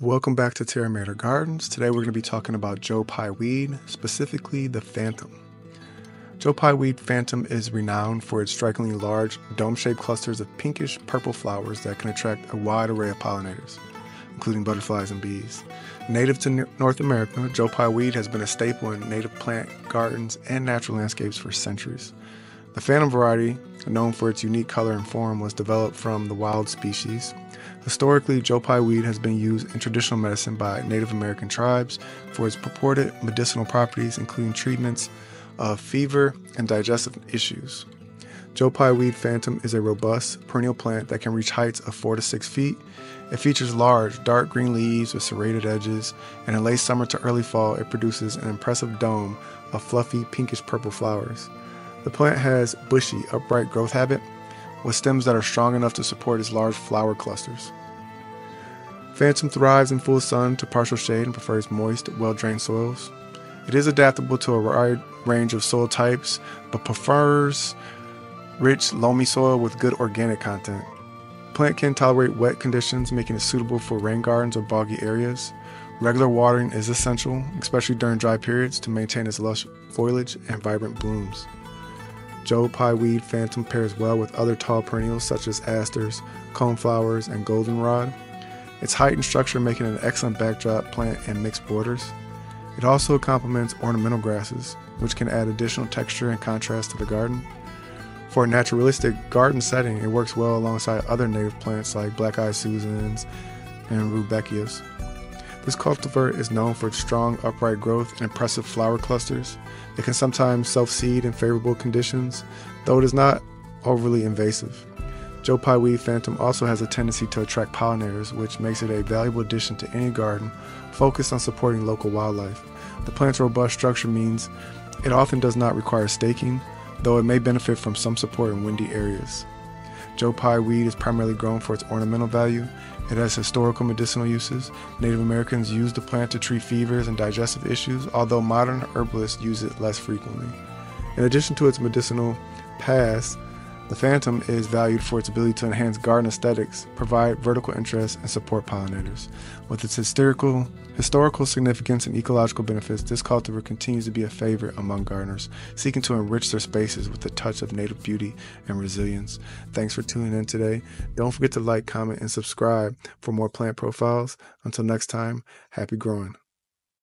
Welcome back to Terra Mater Gardens. Today we're going to be talking about Joe Pye weed, specifically the Phantom. Joe Pye weed Phantom is renowned for its strikingly large, dome-shaped clusters of pinkish purple flowers that can attract a wide array of pollinators, including butterflies and bees. Native to North America, Joe Pye weed has been a staple in native plant gardens and natural landscapes for centuries. The Phantom variety, known for its unique color and form, was developed from the wild species Historically, Joe Pye weed has been used in traditional medicine by Native American tribes for its purported medicinal properties, including treatments of fever and digestive issues. Joe Pye weed phantom is a robust perennial plant that can reach heights of 4 to 6 feet. It features large, dark green leaves with serrated edges, and in late summer to early fall, it produces an impressive dome of fluffy pinkish purple flowers. The plant has bushy, upright growth habit with stems that are strong enough to support its large flower clusters. Phantom thrives in full sun to partial shade and prefers moist, well drained soils. It is adaptable to a wide range of soil types, but prefers rich, loamy soil with good organic content. Plant can tolerate wet conditions, making it suitable for rain gardens or boggy areas. Regular watering is essential, especially during dry periods, to maintain its lush foliage and vibrant blooms. Joe Pye weed phantom pairs well with other tall perennials such as asters, coneflowers, and goldenrod. Its height and structure make it an excellent backdrop plant in mixed borders. It also complements ornamental grasses, which can add additional texture and contrast to the garden. For a naturalistic garden setting, it works well alongside other native plants like black-eyed Susans and rudbeckias. This cultivar is known for its strong upright growth and impressive flower clusters. It can sometimes self-seed in favorable conditions, though it is not overly invasive. Joe Pye Weed Phantom also has a tendency to attract pollinators, which makes it a valuable addition to any garden focused on supporting local wildlife. The plant's robust structure means it often does not require staking, though it may benefit from some support in windy areas. Joe Pye weed is primarily grown for its ornamental value. It has historical medicinal uses. Native Americans used the plant to treat fevers and digestive issues, although modern herbalists use it less frequently. In addition to its medicinal past, the Phantom is valued for its ability to enhance garden aesthetics, provide vertical interest, and support pollinators. With its historical, historical significance and ecological benefits, this cultivar continues to be a favorite among gardeners, seeking to enrich their spaces with a touch of native beauty and resilience. Thanks for tuning in today. Don't forget to like, comment, and subscribe for more plant profiles. Until next time, happy growing.